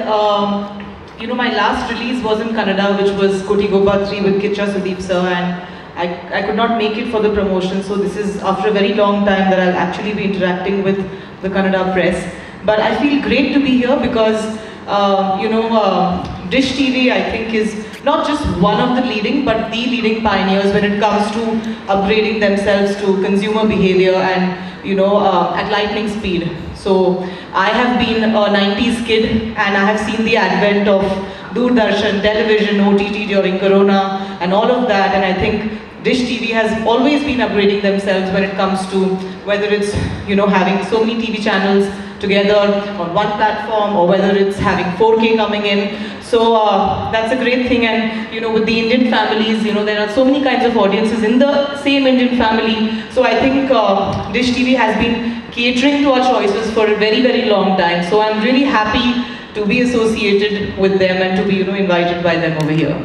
Um, you know, my last release was in Kannada, which was Kotigobba 3 with Kicha Sudeep sir, and I, I could not make it for the promotion, so this is after a very long time that I'll actually be interacting with the Kannada press. But I feel great to be here because, uh, you know, uh, Dish TV I think is not just one of the leading, but the leading pioneers when it comes to upgrading themselves to consumer behavior and, you know, uh, at lightning speed. So I have been a 90s kid and I have seen the advent of Doordarshan, television, OTT during Corona and all of that and I think Dish TV has always been upgrading themselves when it comes to whether it's, you know, having so many TV channels together on one platform or whether it's having 4K coming in. So uh, that's a great thing and you know with the Indian families, you know there are so many kinds of audiences in the same Indian family. So I think uh, Dish TV has been catering to our choices for a very very long time. So I'm really happy to be associated with them and to be you know invited by them over here.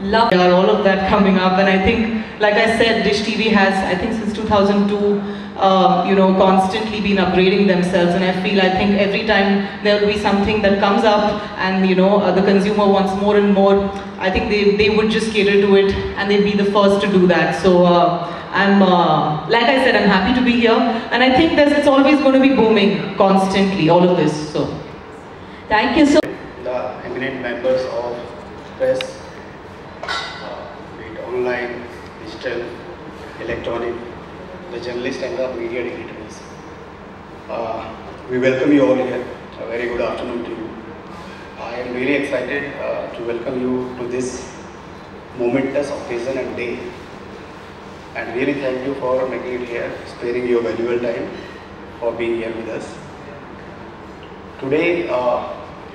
Love all of that coming up and I think like I said Dish TV has I think since 2002 uh, you know, constantly been upgrading themselves. And I feel, I think every time there will be something that comes up and, you know, uh, the consumer wants more and more, I think they, they would just cater to it and they'd be the first to do that. So uh, I'm, uh, like I said, I'm happy to be here. And I think that it's always going to be booming constantly, all of this. So thank you so The eminent members of press, uh, online, digital, electronic, the journalists and the media dignitaries. Uh, we welcome you all here. A very good afternoon to you. I am really excited uh, to welcome you to this momentous occasion and day. And really thank you for making it here, sparing your valuable time for being here with us. Today, uh,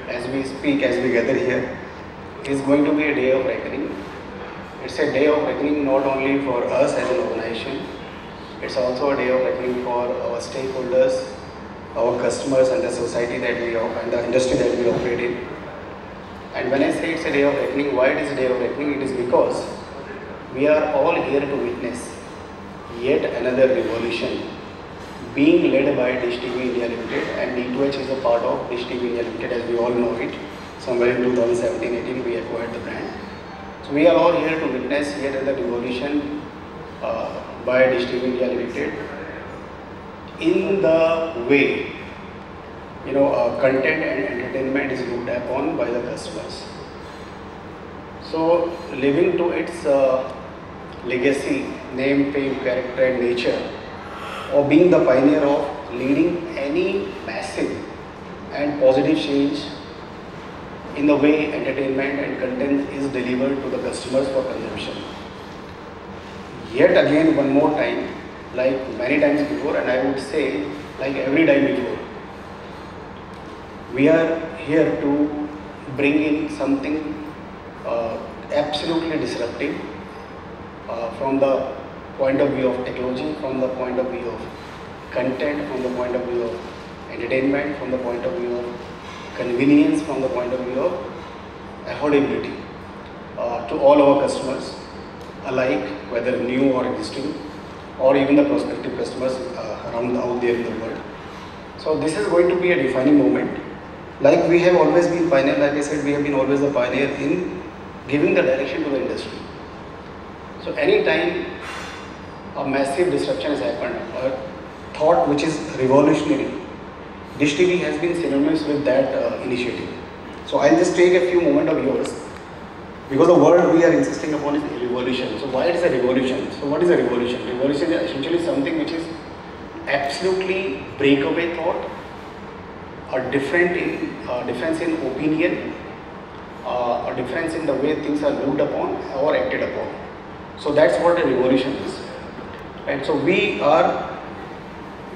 as we speak, as we gather here, is going to be a day of reckoning. It's a day of reckoning not only for us as an organization, it's also a day of reckoning for our stakeholders, our customers and the society that we and the industry that we operate in. And when I say it's a day of reckoning, why it is a day of reckoning? It is because we are all here to witness yet another revolution being led by Dish TV India Limited and D2H is a part of Dish TV India Limited as we all know it. Somewhere in 2017-18 we acquired the brand. So we are all here to witness yet another revolution uh, by TV India Limited in the way you know uh, content and entertainment is looked upon by the customers. So living to its uh, legacy, name, fame, character and nature or being the pioneer of leading any massive and positive change in the way entertainment and content is delivered to the customers for consumption yet again one more time like many times before and I would say like every time before. We are here to bring in something uh, absolutely disruptive uh, from the point of view of technology, from the point of view of content, from the point of view of entertainment, from the point of view of convenience, from the point of view of affordability uh, to all our customers alike, whether new or existing, or even the prospective customers uh, around out there in the world. So this is going to be a defining moment. Like we have always been pioneer, like I said, we have been always a pioneer in giving the direction to the industry. So anytime a massive disruption has happened, a thought which is revolutionary, Dish TV has been synonymous with that uh, initiative. So I'll just take a few moments of yours because the word we are insisting upon is revolution. So why is a revolution? So what is a revolution? Revolution is essentially something which is absolutely breakaway thought, a different in uh, difference in opinion, uh, a difference in the way things are looked upon or acted upon. So that's what a revolution is. And so we are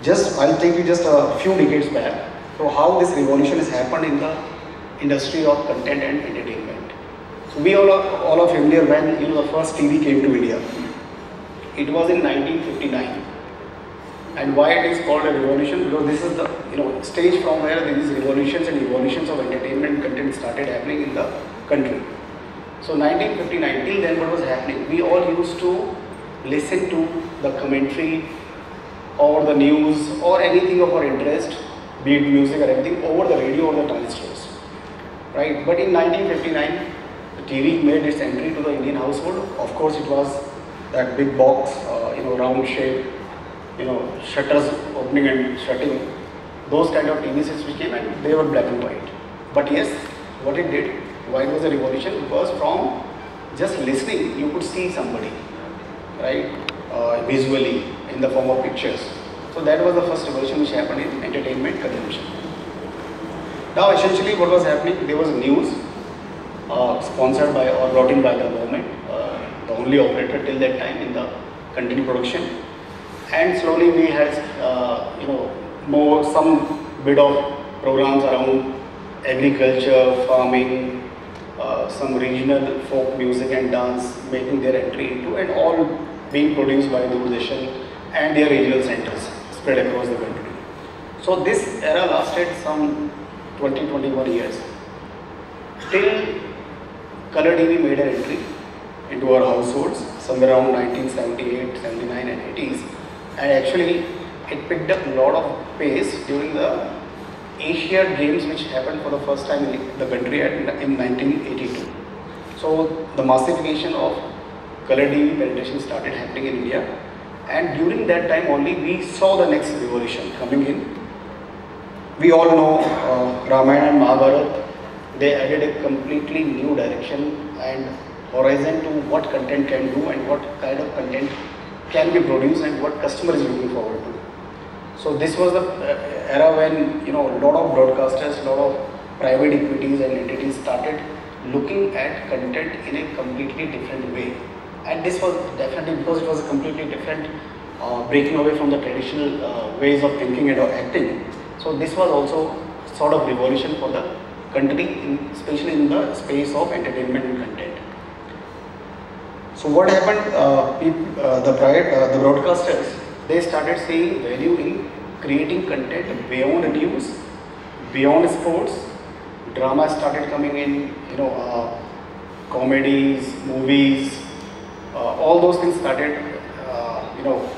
just, I'll take you just a few decades back. So how this revolution has happened in the industry of content and entertainment. We all are, all are familiar when you know, the first TV came to India. It was in 1959. And why it is called a revolution? Because this is the you know stage from where these revolutions and evolutions of entertainment content started happening in the country. So 1959, till then what was happening? We all used to listen to the commentary or the news or anything of our interest, be it music or anything, over the radio or the transistors. right? But in 1959, the TV made its entry to the Indian household. Of course, it was that big box, uh, you know, round shape, you know, shutters opening and shutting. Those kind of TV which came and they were black and white. But yes, what it did, why it was a revolution? Because from just listening, you could see somebody, right? Uh, visually in the form of pictures. So that was the first revolution which happened in entertainment consumption. Now essentially what was happening, there was news uh, sponsored by or brought in by the government, uh, the only operator till that time in the content production. And slowly we had, uh, you know, more some bit of programs around agriculture, farming, uh, some regional folk music and dance making their entry into and all being produced by the Doordarshan and their regional centers spread across the country. So this era lasted some 20-21 years till color TV made an entry into our households somewhere around 1978, 79 and 80s and actually it picked up a lot of pace during the Asian Games which happened for the first time in the country in 1982. So the massification of color TV penetration started happening in India and during that time only we saw the next revolution coming in. We all know uh, Ramayana and Mahabharata, they added a completely new direction and horizon to what content can do and what kind of content can be produced and what customer is looking forward to. So this was the uh, era when you know a lot of broadcasters, a lot of private equities and entities started looking at content in a completely different way. And this was definitely because it was a completely different uh, breaking away from the traditional uh, ways of thinking and acting. So this was also sort of revolution for the country, in, especially in the space of entertainment and content. So what happened? Uh, people, uh, the uh, the broadcasters, they started seeing value in creating content beyond news, beyond sports. Drama started coming in, you know, uh, comedies, movies, uh, all those things started, uh, you know,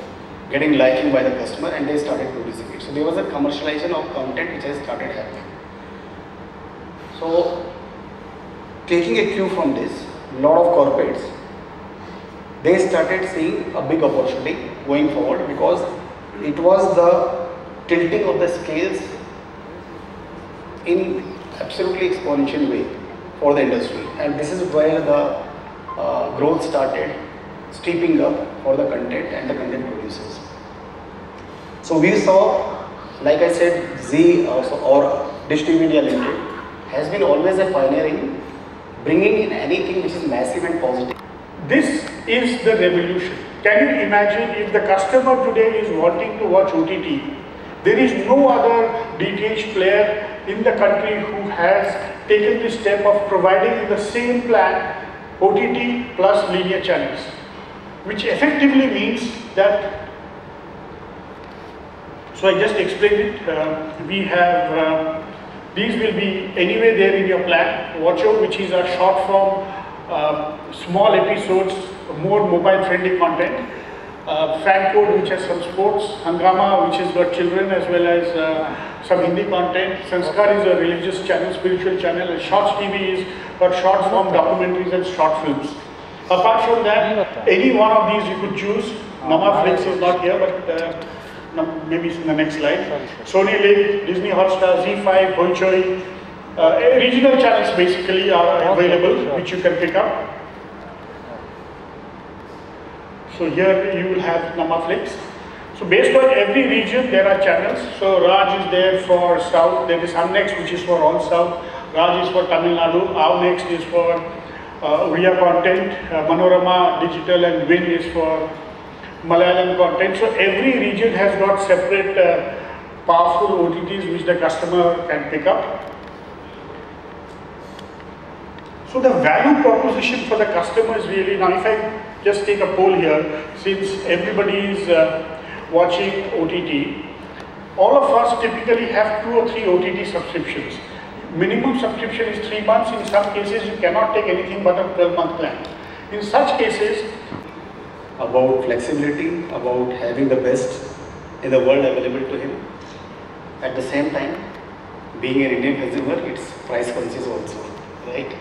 getting liking by the customer and they started producing it. So there was a commercialization of content which has started happening. So taking a cue from this, lot of corporates, they started seeing a big opportunity going forward because it was the tilting of the scales in absolutely exponential way for the industry and this is where the uh, growth started steeping up for the content and the content producers. So we saw, like I said, Z also, or Dish India Limited has been always a pioneer in bringing in anything which is massive and positive. This is the revolution. Can you imagine if the customer today is wanting to watch OTT, there is no other DTH player in the country who has taken the step of providing in the same plan OTT plus linear channels, which effectively means that, so I just explained it, uh, we have, uh, these will be anyway there in your plan, Watcho which is a short form, uh, small episodes, more mobile friendly content, uh, FanCode which has some sports, Hungama which has got children as well as uh, some Hindi content, Sanskar is a religious channel, spiritual channel, and ShortsTV is got short form documentaries and short films. Apart from that, any one of these you could choose. Namaflix is not here, but uh, no, maybe it's in the next slide. SonyLIV, Disney Hotstar, ZEE5, Hoichoi, uh, regional channels basically are available which you can pick up. So here you will have Namaflix. So based on every region there are channels. So Raj is there for South, there is Next which is for all South, Raj is for Tamil Nadu, Our Next is for uh, Uriya content, uh, Manorama Digital and Win is for Malayalam content. So every region has got separate uh, powerful OTTs which the customer can pick up. So the value proposition for the customer is really, now if I just take a poll here, since everybody is uh, watching OTT, all of us typically have two or three OTT subscriptions. Minimum subscription is three months, in some cases you cannot take anything but a 12 month plan. In such cases, about flexibility, about having the best in the world available to him. At the same time, being an Indian consumer, it's price conscious also. right?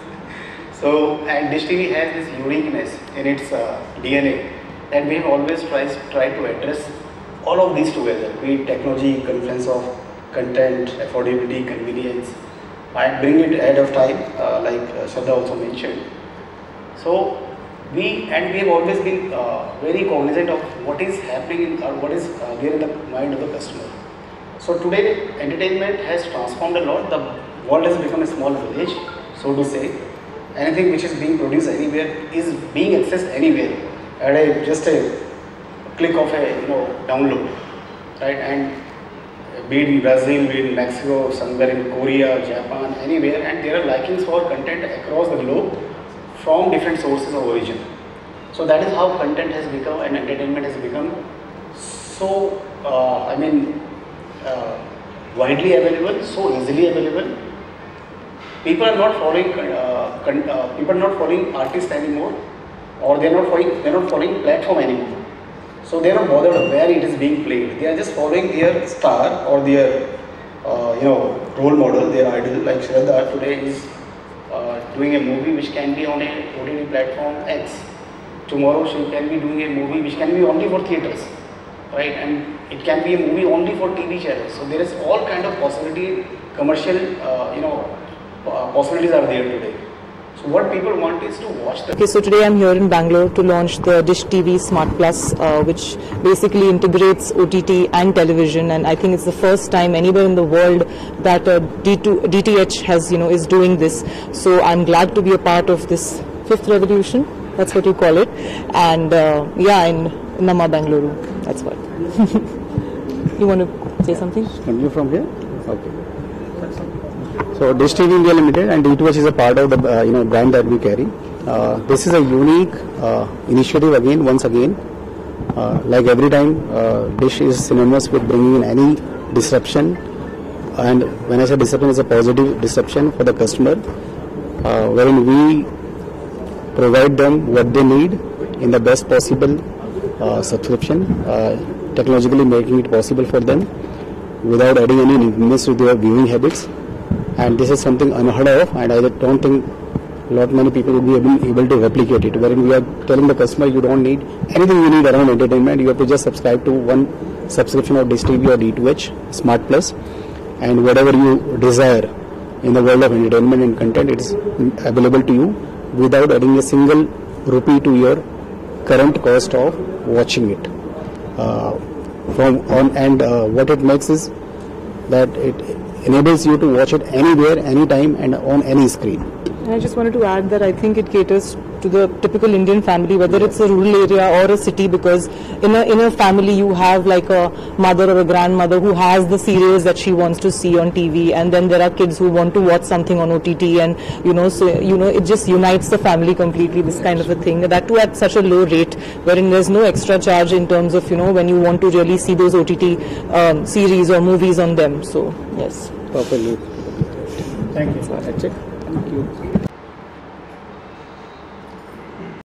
so, and Dish TV has this uniqueness in its uh, DNA that we have always tried, tried to address all of these together, be technology, conference of content, affordability, convenience. I bring it ahead of time, uh, like uh, also mentioned. So, we and we have always been uh, very cognizant of what is happening in, or what is uh, there in the mind of the customer. So today, entertainment has transformed a lot. The world has become a small village, so to say. Anything which is being produced anywhere is being accessed anywhere at a just a click of a you know download, right? And be in Brazil, be in Mexico, somewhere in Korea, Japan, anywhere, and there are likings for content across the globe from different sources of origin. So that is how content has become and entertainment has become so. Uh, I mean uh, widely available, so easily available. People are not following uh, uh, people are not following artists anymore, or they are not following they are not following platform anymore. So they are not bothered where it is being played. They are just following their star or their uh, you know role model, their idol. Like Shraddha today is doing a movie which can be on a OTT platform X. Tomorrow she can be doing a movie which can be only for theaters, right? And it can be a movie only for TV channels. So there is all kind of possibility, commercial, uh, you know, uh, possibilities are there today. So what people want is to watch the. Okay, so today I'm here in Bangalore to launch the Dish TV Smart Plus, uh, which basically integrates OTT and television, and I think it's the first time anywhere in the world that uh, D2, DTH has, you know, is doing this. So I'm glad to be a part of this fifth revolution. That's what you call it, and uh, yeah, in Nama Bangalore. That's what. you want to say something? Can you from here? Okay. So Dish TV India Limited and D2H is a part of the uh, you know brand that we carry. Uh, this is a unique uh, initiative again, once again. Like every time, Dish is synonymous with bringing in any disruption. And when I say disruption, it's a positive disruption for the customer, uh, wherein we provide them what they need in the best possible uh, subscription, uh, technologically making it possible for them without adding any newness to their viewing habits. And this is something unheard of, and I don't think a lot many people would be able, able to replicate it. Wherein we are telling the customer you don't need anything you need around entertainment, you have to just subscribe to one subscription of Dish TV or D2H Smart Plus, and whatever you desire in the world of entertainment and content, it is available to you without adding a single rupee to your current cost of watching it. Uh, from on and uh, what it makes is that it enables you to watch it anywhere, anytime, and on any screen. And I just wanted to add that I think it caters to the typical Indian family, whether it's a rural area or a city, because in a in a family you have like a mother or a grandmother who has the series that she wants to see on TV, and then there are kids who want to watch something on OTT, and you know, so you know, it just unites the family completely. This kind of a thing, that too at such a low rate, wherein there's no extra charge in terms of you know when you want to really see those OTT um, series or movies on them. So yes. Perfectly. Thank you. That's it. Thank you.